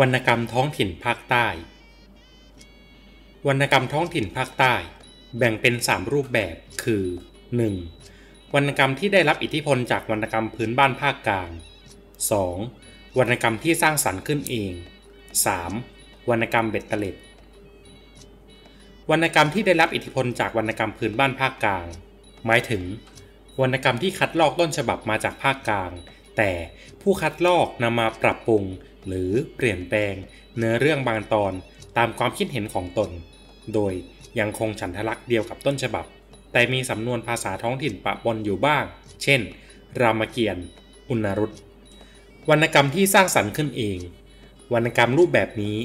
วรรณกรรมท้องถิ่นภาคใต้ วรรณกรรมท้องถิ่นภาคใต้ แบ่งเป็น 3 รูปแบบ คือ 1. วรรณกรรมที่ได้รับอิทธิพลจากวรรณกรรมพื้นบ้านภาคกลาง 2. วรรณกรรมที่สร้างสรรค์ขึ้นเอง 3. วรรณกรรมเบ็ดเตล็ด วรรณกรรมที่ได้รับอิทธิพลจากวรรณกรรมพื้นบ้านภาคกลาง หมายถึง วรรณกรรมที่คัดลอกต้นฉบับมาจากภาคกลาง แต่ผู้คัดลอกนำมาปรับปรุง หรือเปลี่ยนแปลง เนื้อเรื่องบางตอนตามความคิดเห็นของตน โดยยังคงฉันทลักษ์เดียวกับต้นฉบับ แต่มีสำนวนภาษาท้องถิ่นปะปนอยู่บ้าง เช่น รามเกียรติ์อุณรุตวรรณกรรมที่สร้างสรรค์ขึ้นเอง วรรณกรรมรูปแบบนี้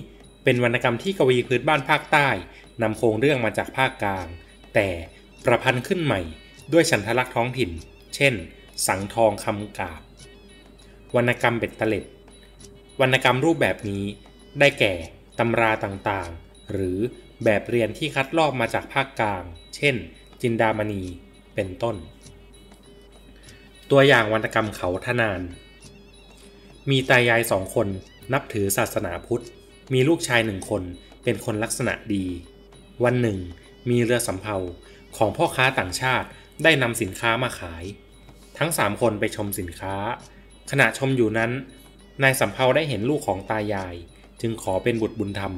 เป็นวรรณกรรมที่กวีพื้นบ้านภาคใต้นำโครงเรื่องมาจากภาคกลาง แต่ประพันธ์ขึ้นใหม่ด้วยฉันทลักษ์ท้องถิ่น เช่น สังทองคำกาบ วรรณกรรมเบ็ดเตล็ด วรรณกรรมรูปแบบนี้ได้แก่ตำราต่างๆ หรือแบบเรียนที่คัดลอกมาจากภาคกลาง เช่น จินดามณีเป็นต้น ตัวอย่างวรรณกรรมเขาทนาน มีตายายสองคนนับถือศาสนาพุทธ มีลูกชายหนึ่งคนเป็นคนลักษณะดี วันหนึ่ง มีเรือสำเภาของพ่อค้าต่างชาติได้นำสินค้ามาขาย ทั้งสามคนไปชมสินค้า ขณะชมอยู่นั้น นายสำเภาได้เห็นลูกของตายาย จึงขอเป็นบุตรบุญธรรม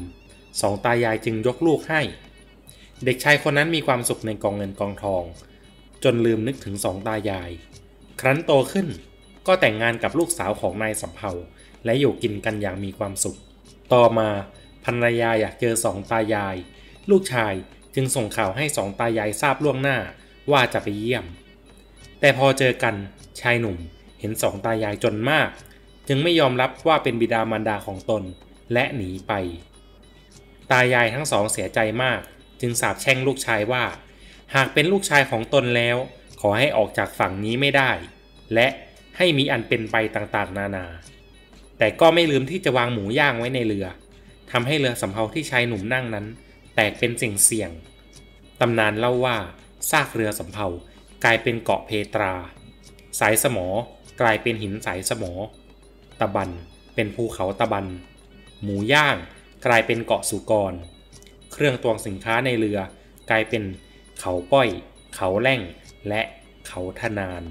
สองตายายจึงยกลูกให้ เด็กชายคนนั้นมีความสุขในกองเงินกองทอง จนลืมนึกถึงสองตายาย ครั้นโตขึ้นก็แต่งงานกับลูกสาวของนายสำเภาและอยู่กินกันอย่างมีความสุข ต่อมาภรรยาอยากเจอสองตายาย ลูกชายจึงส่งข่าวให้สองตายายทราบล่วงหน้าว่าจะไปเยี่ยม แต่พอเจอกันชายหนุ่ม เห็นสองตายายจนมาก จึงไม่ยอมรับว่าเป็นบิดามารดาของตนและหนีไป ตายายทั้งสองเสียใจมาก จึงสาบแช่งลูกชายว่า หากเป็นลูกชายของตนแล้ว ขอให้ออกจากฝั่งนี้ไม่ได้ และให้มีอันเป็นไปต่างๆ นานา แต่ก็ไม่ลืมที่จะวางหมูย่างไว้ในเรือทำให้เรือสำเภาที่ชายหนุ่มนั่งนั้น แตกเป็นสิ่งเสี่ยงตำนานเล่าว่าซากเรือสำเภากลายเป็นเกาะเพตรา สายสมอ กลายเป็นหินใสายสมอ ตะบัน เป็นภูเขาตะบัน หมูย่าง กลายเป็นเกาะสุกร เครื่องตวงสินค้าในเรือ กลายเป็นเขาป้อย เขาแล่ง และเขาทนาน